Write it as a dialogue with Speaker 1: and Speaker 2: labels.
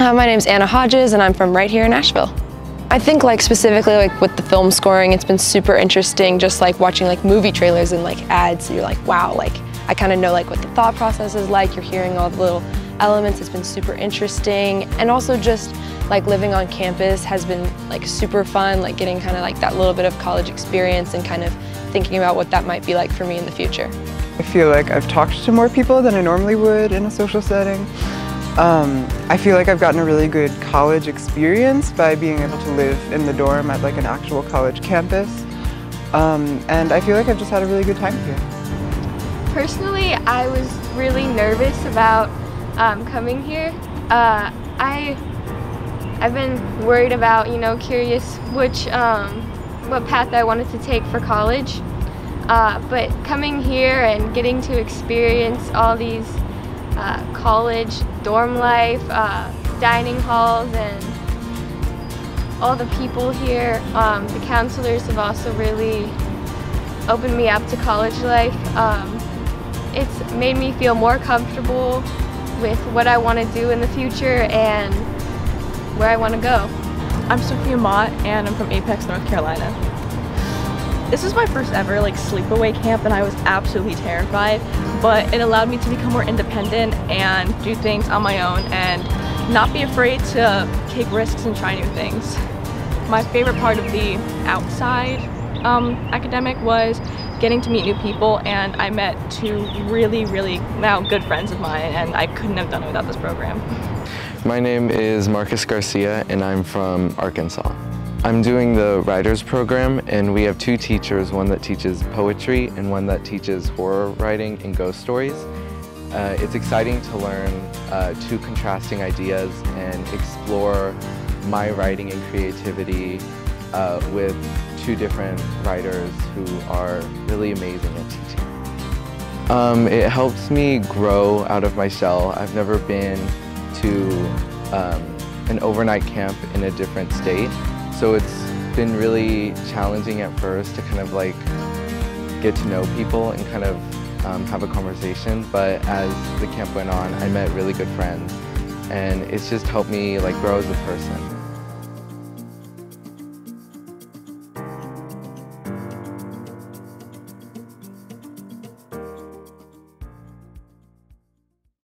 Speaker 1: Uh, my name's Anna Hodges and I'm from right here in Asheville. I think like specifically like with the film scoring, it's been super interesting just like watching like movie trailers and like ads. You're like, wow, like I kind of know like what the thought process is like. You're hearing all the little elements. It's been super interesting. And also just like living on campus has been like super fun, like getting kind of like that little bit of college experience and kind of thinking about what that might be like for me in the future.
Speaker 2: I feel like I've talked to more people than I normally would in a social setting. Um, I feel like I've gotten a really good college experience by being able to live in the dorm at like an actual college campus. Um, and I feel like I've just had a really good time here.
Speaker 3: Personally, I was really nervous about um, coming here. Uh, I, I've been worried about, you know, curious which, um, what path I wanted to take for college. Uh, but coming here and getting to experience all these uh, college dorm life, uh, dining halls, and all the people here. Um, the counselors have also really opened me up to college life. Um, it's made me feel more comfortable with what I want to do in the future and where I want to go.
Speaker 4: I'm Sophia Mott and I'm from Apex, North Carolina. This is my first ever like sleepaway camp and I was absolutely terrified, but it allowed me to become more independent and do things on my own and not be afraid to take risks and try new things. My favorite part of the outside um, academic was getting to meet new people and I met two really, really now good friends of mine and I couldn't have done it without this program.
Speaker 5: My name is Marcus Garcia and I'm from Arkansas. I'm doing the writers program and we have two teachers, one that teaches poetry and one that teaches horror writing and ghost stories. Uh, it's exciting to learn uh, two contrasting ideas and explore my writing and creativity uh, with two different writers who are really amazing at teaching. Um, it helps me grow out of my shell. I've never been to um, an overnight camp in a different state so it's been really challenging at first to kind of like get to know people and kind of um, have a conversation. But as the camp went on, I met really good friends and it's just helped me like grow as a person.